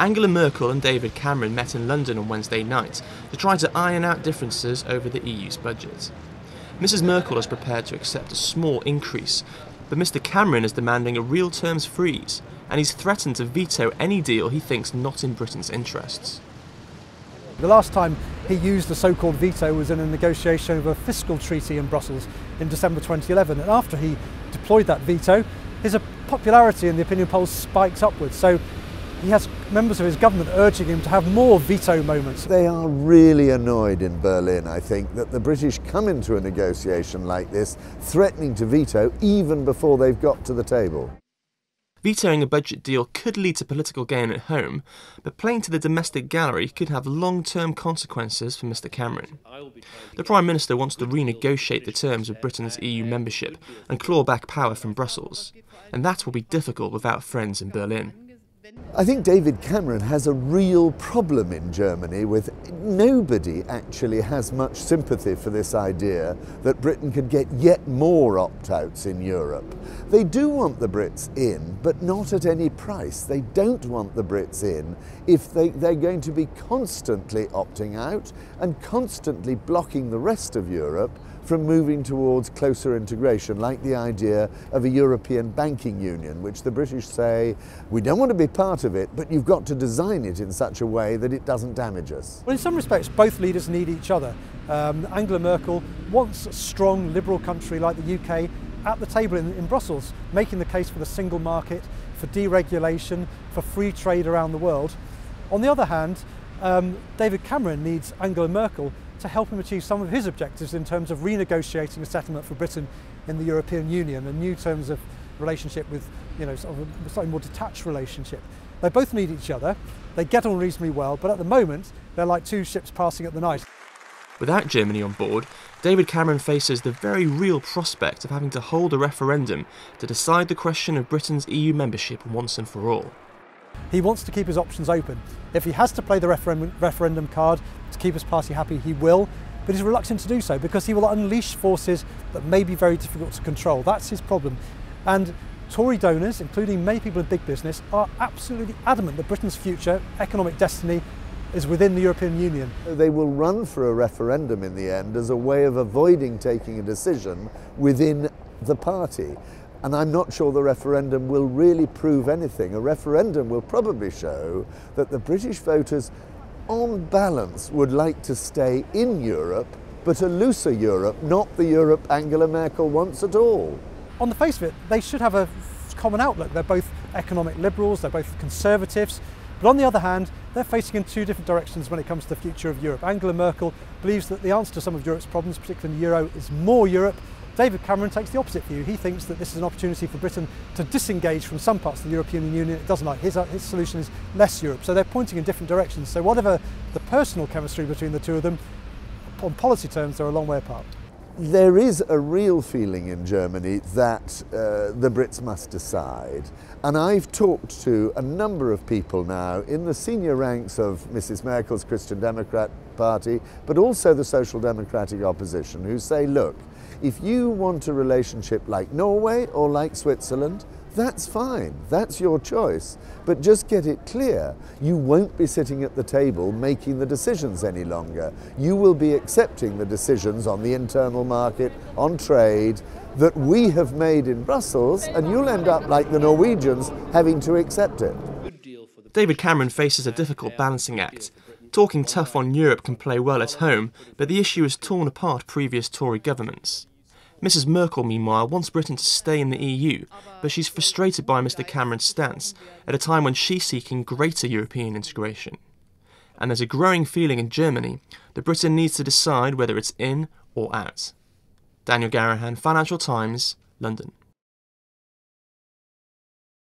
Angela Merkel and David Cameron met in London on Wednesday night to try to iron out differences over the EU's budget. Mrs Merkel is prepared to accept a small increase, but Mr Cameron is demanding a real terms freeze, and he's threatened to veto any deal he thinks not in Britain's interests. The last time he used the so-called veto was in a negotiation of a fiscal treaty in Brussels in December 2011. And after he deployed that veto, his popularity in the opinion polls spiked upwards. So he has members of his government urging him to have more veto moments. They are really annoyed in Berlin, I think, that the British come into a negotiation like this threatening to veto even before they've got to the table. Vetoing a budget deal could lead to political gain at home, but playing to the domestic gallery could have long term consequences for Mr Cameron. The Prime Minister wants to renegotiate the terms of Britain's EU membership and claw back power from Brussels, and that will be difficult without friends in Berlin. I think David Cameron has a real problem in Germany with nobody actually has much sympathy for this idea that Britain could get yet more opt-outs in Europe. They do want the Brits in, but not at any price. They don't want the Brits in if they, they're going to be constantly opting out and constantly blocking the rest of Europe from moving towards closer integration, like the idea of a European banking union, which the British say, we don't want to be part of it, but you've got to design it in such a way that it doesn't damage us. Well, in some respects, both leaders need each other. Um, Angela Merkel wants a strong liberal country like the UK at the table in, in Brussels, making the case for the single market, for deregulation, for free trade around the world. On the other hand, um, David Cameron needs Angela Merkel to help him achieve some of his objectives in terms of renegotiating a settlement for Britain in the European Union and new terms of relationship with, you know, sort of a slightly more detached relationship. They both need each other, they get on reasonably well, but at the moment they're like two ships passing at the night. Without Germany on board, David Cameron faces the very real prospect of having to hold a referendum to decide the question of Britain's EU membership once and for all. He wants to keep his options open. If he has to play the referendum, referendum card to keep his party happy, he will, but he's reluctant to do so because he will unleash forces that may be very difficult to control. That's his problem. And Tory donors, including many people in big business, are absolutely adamant that Britain's future economic destiny is within the European Union. They will run for a referendum in the end as a way of avoiding taking a decision within the party. And I'm not sure the referendum will really prove anything. A referendum will probably show that the British voters, on balance, would like to stay in Europe, but a looser Europe, not the Europe Angela Merkel wants at all. On the face of it, they should have a common outlook. They're both economic liberals, they're both conservatives, but on the other hand, they're facing in two different directions when it comes to the future of Europe. Angela Merkel believes that the answer to some of Europe's problems, particularly in the euro, is more Europe, David Cameron takes the opposite view. He thinks that this is an opportunity for Britain to disengage from some parts of the European Union it doesn't like. His, uh, his solution is less Europe. So they're pointing in different directions. So whatever the personal chemistry between the two of them, on policy terms, they're a long way apart. There is a real feeling in Germany that uh, the Brits must decide. And I've talked to a number of people now in the senior ranks of Mrs. Merkel's Christian Democrat Party, but also the Social Democratic opposition, who say, look, if you want a relationship like Norway or like Switzerland, that's fine. That's your choice. But just get it clear. You won't be sitting at the table making the decisions any longer. You will be accepting the decisions on the internal market, on trade, that we have made in Brussels, and you'll end up like the Norwegians having to accept it. David Cameron faces a difficult balancing act. Talking tough on Europe can play well at home, but the issue has torn apart previous Tory governments. Mrs Merkel, meanwhile, wants Britain to stay in the EU, but she's frustrated by Mr Cameron's stance at a time when she's seeking greater European integration. And there's a growing feeling in Germany that Britain needs to decide whether it's in or out. Daniel Garrahan, Financial Times, London.